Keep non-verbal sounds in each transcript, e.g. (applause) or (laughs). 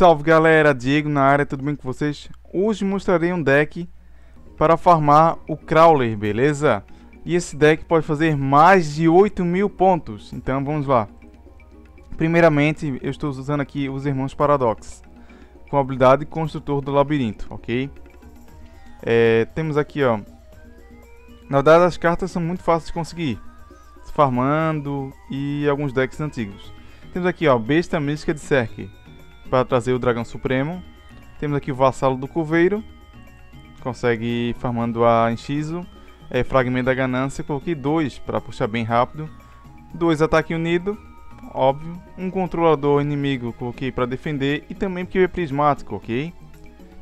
Salve galera, Diego na área, tudo bem com vocês? Hoje mostrarei um deck para farmar o Crawler, beleza? E esse deck pode fazer mais de 8 mil pontos, então vamos lá. Primeiramente, eu estou usando aqui os Irmãos Paradox, com a habilidade Construtor do Labirinto, ok? É, temos aqui, ó, na verdade as cartas são muito fáceis de conseguir, farmando e alguns decks antigos. Temos aqui, ó, Besta Mística de Serk, para trazer o Dragão Supremo. Temos aqui o Vassalo do Coveiro. Consegue farmando a Enchizo. É, Fragmento da Ganância. Coloquei dois para puxar bem rápido. Dois Ataque Unido. Óbvio. Um Controlador Inimigo. Coloquei para defender. E também porque é prismático, ok?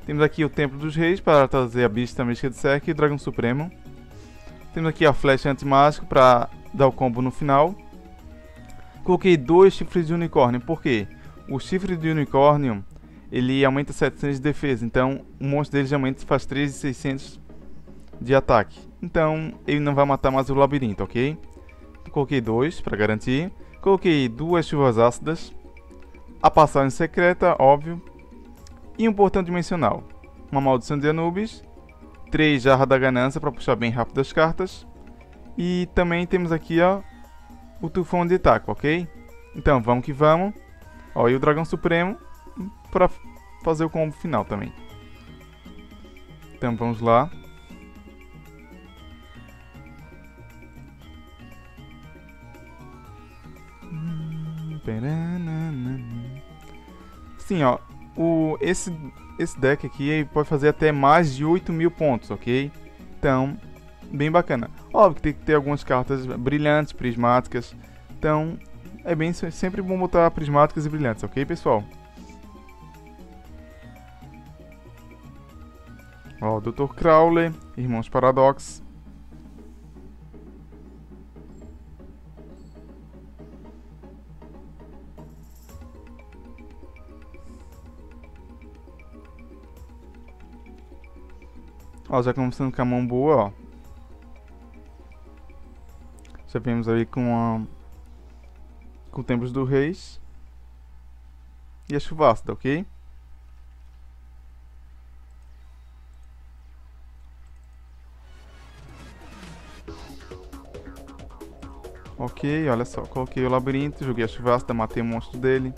Temos aqui o Templo dos Reis para trazer a Bista Mística de Sek e o Dragão Supremo. Temos aqui a Flecha Antimágico para dar o combo no final. Coloquei dois chifres de unicórnio, por quê? O chifre de unicórnio ele aumenta 700 de defesa, então o monstro dele geralmente faz 3,600 de ataque. Então ele não vai matar mais o labirinto, ok? Coloquei dois para garantir. Coloquei duas chuvas ácidas, a passagem secreta, óbvio, e um portão dimensional. Uma maldição de Anubis, três jarras da ganância para puxar bem rápido as cartas. E também temos aqui ó, o tufão de ataque, ok? Então vamos que vamos. Ó, e o Dragão Supremo para fazer o combo final também. Então vamos lá. Sim, ó, o, esse, esse deck aqui pode fazer até mais de 8 mil pontos, ok? Então, bem bacana. Óbvio que tem que ter algumas cartas brilhantes, prismáticas. Então, é bem sempre bom botar prismáticas e brilhantes, ok, pessoal? Ó, Dr. Crowley, Irmãos Paradox. Ó, já começando com a mão boa, ó. Já vemos aí com a com Templos do Reis e a Chuvasta, ok? Ok, olha só, coloquei o labirinto, joguei a chuvasta, matei o monstro dele.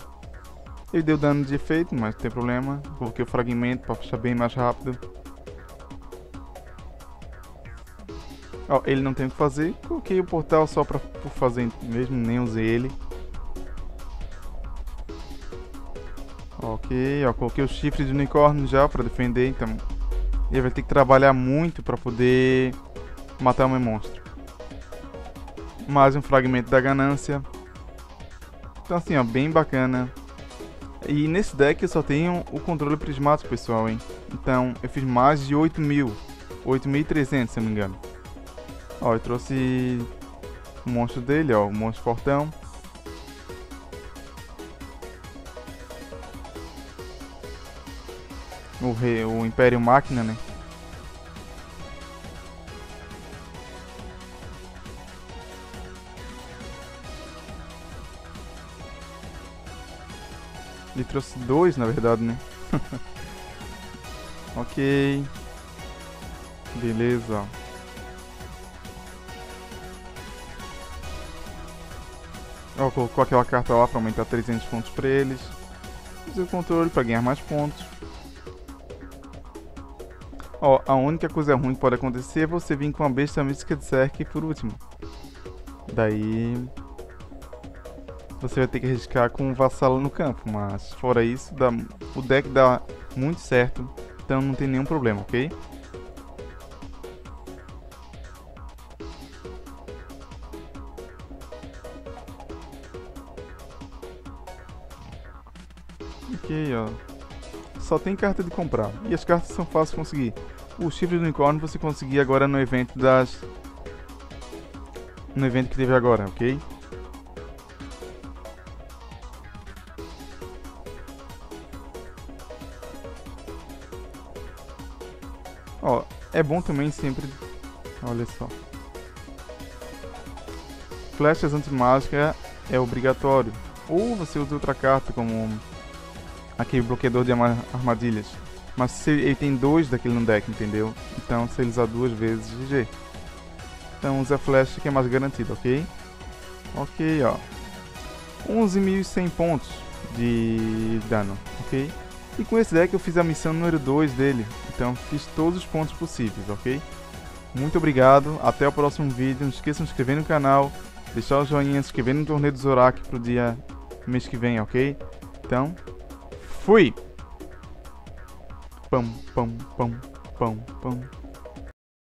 Ele deu dano de efeito, mas não tem problema. Coloquei o fragmento para puxar bem mais rápido. Ó, ele não tem o que fazer. Coloquei o portal só para fazer mesmo, nem usei ele. Ok, ó, coloquei o chifre de unicórnio já para defender, então ele vai ter que trabalhar muito para poder matar o meu monstro. Mais um fragmento da ganância. Então assim, ó, bem bacana. E nesse deck eu só tenho o controle prismático, pessoal, hein. Então eu fiz mais de 8 mil. 8.300, se eu não me engano. Ó, eu trouxe o monstro dele, ó, o monstro fortão. O, rei, o Império Máquina, né? Ele trouxe dois, na verdade, né? (laughs) ok. Beleza. Ó, colocou aquela carta lá para aumentar 300 pontos para eles. Fazer o controle para ganhar mais pontos. Ó, a única coisa ruim que pode acontecer é você vir com a besta mística de Zerk por último. Daí... Você vai ter que arriscar com um vassalo no campo, mas fora isso, dá, o deck dá muito certo, então não tem nenhum problema, ok? Ok, ó. Só tem carta de comprar, e as cartas são fáceis de conseguir o chifre do unicórnio você conseguir agora no evento das... No evento que teve agora, ok? Ó, é bom também sempre... Olha só. Flechas anti-mágica é obrigatório. Ou você usa outra carta como aquele bloqueador de armadilhas. Mas se ele tem dois daquele no deck, entendeu? Então se ele usar duas vezes, GG. Então usa flash que é mais garantido, ok? Ok, ó. 11.100 pontos de dano, ok? E com esse deck eu fiz a missão número 2 dele, então fiz todos os pontos possíveis, ok? Muito obrigado, até o próximo vídeo, não esqueçam de se inscrever no canal, deixar o joinha, se inscrever no torneio do Zorak pro dia mês que vem, ok? Então, fui! Pam, pam, pam, pam, pam.